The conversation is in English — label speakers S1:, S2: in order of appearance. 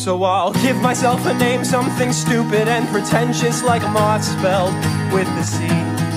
S1: So I'll give myself a name, something stupid and pretentious like moth spelled with the C.